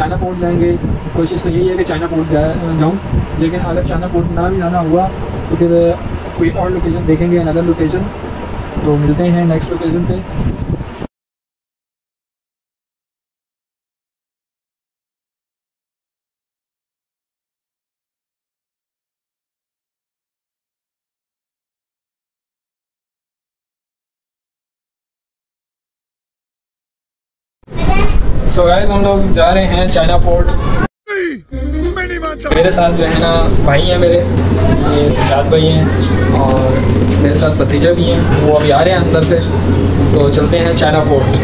China port जाएँगे। कोशिश तो यही है कि चाइना पोर्ट जा जाऊँ। लेकिन अगर चाइना पोर्ट ना भी जाना हुआ तो फिर कोई और लोकेशन देखेंगे अनदर लोकेशन तो मिलते हैं नेक्स्ट लोकेशन पे। सो गाइस हम लोग जा रहे हैं चाइना पोर्ट मेरे साथ जो है ना, भाई हैं मेरे। ये सिद्धार्थ भाई हैं और मेरे साथ भतीजा भी हैं। वो अभी आ रहे हैं अंदर से। तो चलते हैं China port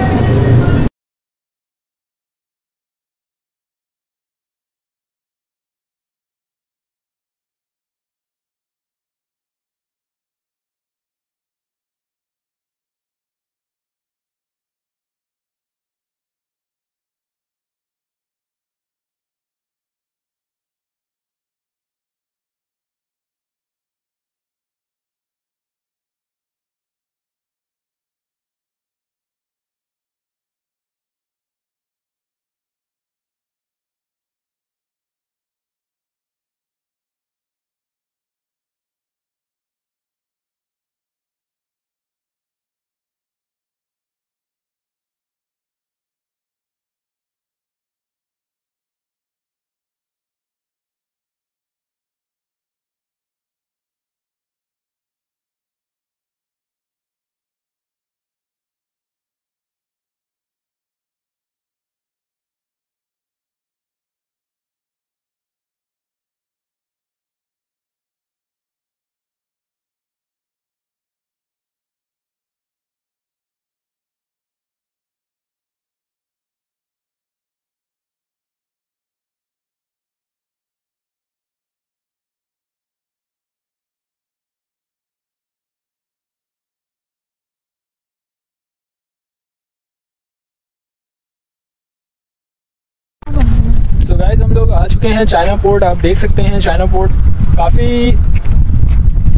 so so guys हम लोग आ चुके हैं चाइना पोर्ट आप देख सकते हैं चाइना पोर्ट काफ़ी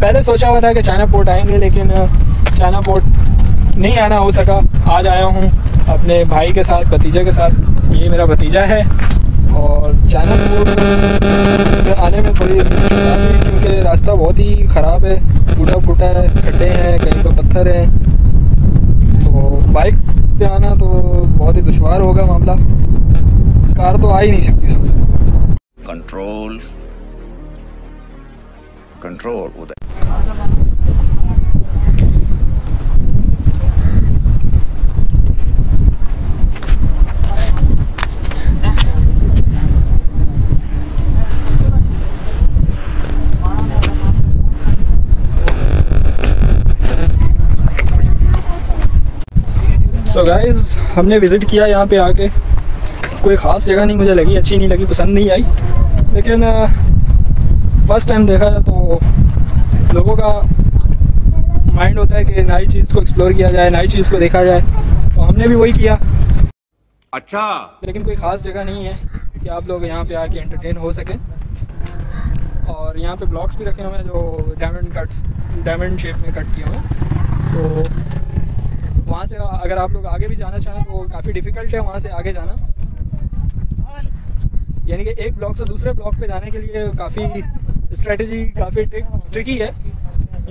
पहले सोचा हुआ था कि चाइना पोर्ट आएँगे, लेकिन चाइना पोर्ट नहीं आना हो सका। आज आया हूँ अपने भाई के साथ, भतीजे के साथ। ये मेरा भतीजा है और चाइना पोर्ट आने में थोड़ी क्योंकि रास्ता बहुत ही ख़राब है। टूटा फूटा है, खड्डे हैं, कहीं पर पत्थर हैं। तो बाइक पे आना तो बहुत ही दुशवार होगा मामला। कार तो आ ही नहीं सकती समझो control control Uday so guys हमने विज़िट किया यहाँ पे आके। कोई ख़ास जगह नहीं मुझे लगी अच्छी नहीं लगी पसंद नहीं आई। लेकिन फ़र्स्ट टाइम देखा तो लोगों का माइंड होता है कि नई चीज़ को एक्सप्लोर किया जाए नई चीज़ को देखा जाए। तो हमने भी वही किया। अच्छा। लेकिन कोई ख़ास जगह नहीं है कि आप लोग यहाँ पे आके एंटरटेन हो सकें। और यहाँ पे ब्लॉक्स भी रखे हुए हैं जो डायमंड कट्स डायमंड शेप में कट किए हुए तो वहाँ से अगर आप लोग आगे भी जाना चाहें तो काफ़ी डिफ़िकल्ट है वहाँ से आगे जाना। यानी कि एक ब्लॉक से दूसरे ब्लॉक पे जाने के लिए काफ़ी स्ट्रेटजी काफ़ी ट्रिकी है।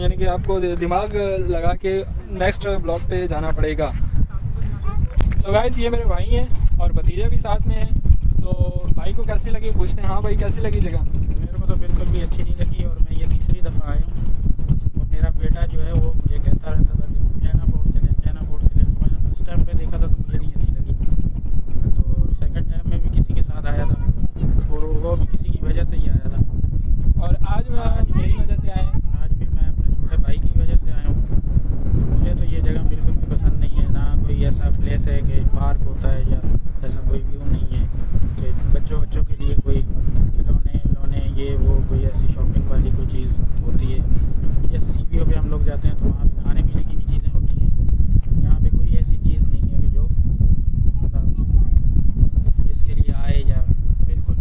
यानी कि आपको दिमाग लगा के नेक्स्ट ब्लॉक पे जाना पड़ेगा। सो so गाइस ये मेरे भाई हैं और भतीजे भी साथ में हैं। तो भाई को कैसी लगी? पूछते हैं हाँ भाई, कैसी लगी जगह? मेरे को तो बिल्कुल भी अच्छी नहीं लगी और मैं ये तीसरी दफ़ा आया हूँ। और मेरा बेटा जो है वो ऐसी शॉपिंग वाली कोई चीज़ होती है। जैसे सी पी ओ पे हम लोग जाते हैं तो वहाँ पर खाने पीने की भी चीज़ें होती हैं। यहाँ पे कोई ऐसी चीज़ नहीं है कि जो मतलब जिसके लिए आए या बिल्कुल।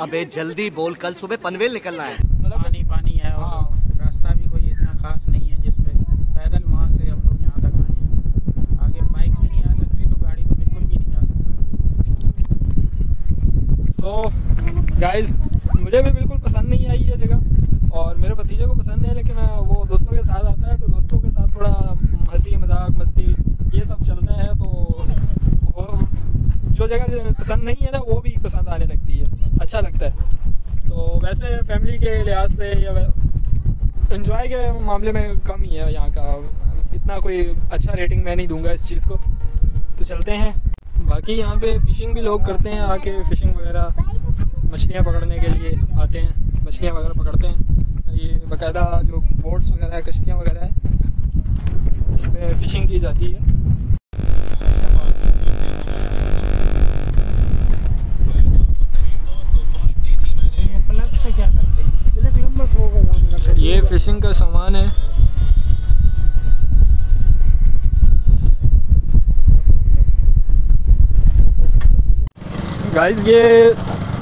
अबे जल्दी बोल कल सुबह पनवेल निकलना है। पानी पानी है और हाँ। रास्ता भी कोई इतना खास नहीं है जिसमें पैदल वहाँ से हम लोग यहाँ तक आए हैं। आगे बाइक भी नहीं आ सकती तो गाड़ी तो बिल्कुल भी नहीं आ सकती। सो so, मुझे भी बिल्कुल पसंद नहीं आई ये जगह, और मेरे भतीजे को पसंद है, लेकिन वो दोस्तों के साथ आता है तो दोस्तों के साथ थोड़ा हँसी, मज़ाक, मस्ती, ये सब चलता है तो जो जगह पसंद नहीं है ना, वो भी पसंद आने लगती है अच्छा लगता है। तो वैसे फैमिली के लिहाज से या इन्जॉय के मामले में कम ही है यहाँ का, इतना कोई अच्छा रेटिंग मैं नहीं दूँगा इस चीज़ को। तो चलते हैं। बाकी यहाँ पे फ़िशिंग भी लोग करते हैं, आके फ़िशिंग वगैरह। मछलियाँ पकड़ने के लिए आते हैं। मछलियाँ वगैरह पकड़ते हैं। ये बाकायदा जो बोट्स वगैरह है, कश्तियाँ वगैरह है, इसमें फ़िशिंग की जाती है। ये फ़िशिंग का सामान है। गाइस ये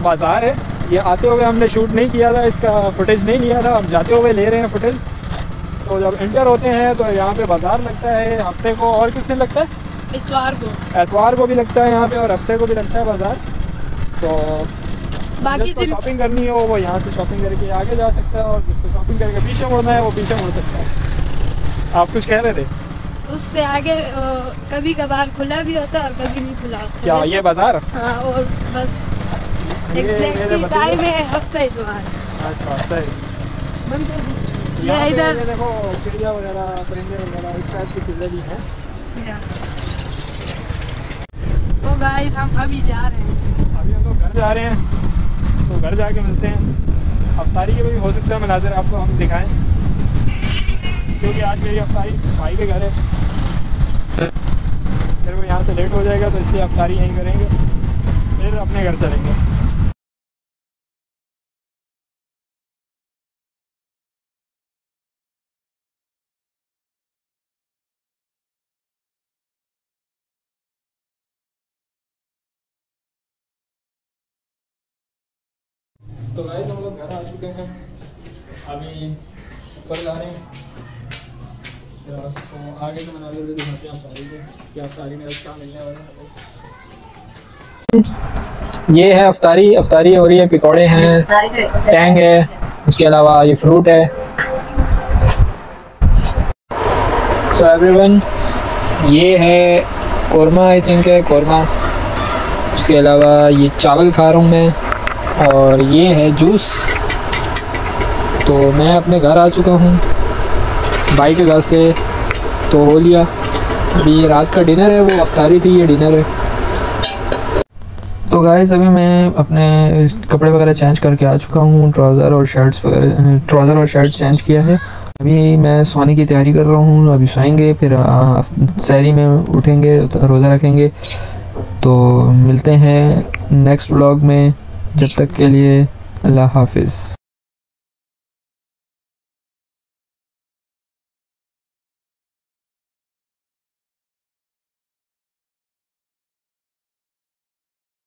बाज़ार है। ये आते हुए हमने शूट नहीं किया था इसका फुटेज नहीं लिया था। हम जाते हुए ले रहे हैं फुटेज तो जब इंटर होते हैं तो यहाँ पे बाज़ार लगता है। हफ़्ते को और किस दिन लगता है? इतवार को। एतवार को भी लगता है यहाँ पे और हफ़्ते को भी लगता है बाज़ार। तो बाकी जिसको शॉपिंग करनी हो वो यहाँ से शॉपिंग करके आगे जा सकता है और जिसको शॉपिंग करके पीछे मुड़ना है वो पीछे मुड़ सकता है। आप कुछ कह रहे थे? उससे आगे कभी कभार खुला भी होता है और कभी नहीं खुला। होता क्या ये बाज़ार? हाँ और बस। एग्जैक्टली टाइम है हफ़्ता इतवार अच्छा सही ये इधर। देखो चिड़िया वगैरह परिंदे वगैरह इस टाइप की चीज़ें भी हैं। तो गाइस हम अभी जा रहे हैं। अभी हम लोग घर जा रहे हैं। तो घर जाके मिलते हैं। अफ्तारी के भी हो सकता है मनाजिर आपको हम दिखाएँ। क्योंकि आज मेरी अफ्तारी भाई के घर है। फिर वो यहाँ से लेट हो जाएगा तो इसलिए अफ्तारी यहीं करेंगे। फिर अपने घर चलेंगे। चुके हैं। अभी ऊपर जा रहे हैं। फिर आपको आगे के भी दिखाते हैं अफ्तारी के, कि अफ्तारी में आज क्या मिलने वाला है। ये है अफ्तारी अफ्तारी हो रही है पकौड़े हैं। टैंग है उसके अलावा ये फ्रूट है। सो so एवरीवन ये है कौरमा आई थिंक है कौरमा। उसके अलावा ये चावल खा रहा हूँ मैं। और ये है जूस। तो मैं अपने घर आ चुका हूँ। भाई के घर से तो हो लिया। अभी ये रात का डिनर है, वो अफ्तारी थी, ये डिनर है। तो गाइस अभी मैं अपने कपड़े वगैरह चेंज करके आ चुका हूँ ट्राउज़र और शर्ट्स वगैरह ट्राउज़र और शर्ट चेंज किया है। अभी मैं सोने की तैयारी कर रहा हूँ, अभी सोएँगे, फिर शहरी में उठेंगे, रोज़ा रखेंगे। तो मिलते हैं नेक्स्ट व्लॉग में। जब तक के लिए अल्लाह हाफिज़।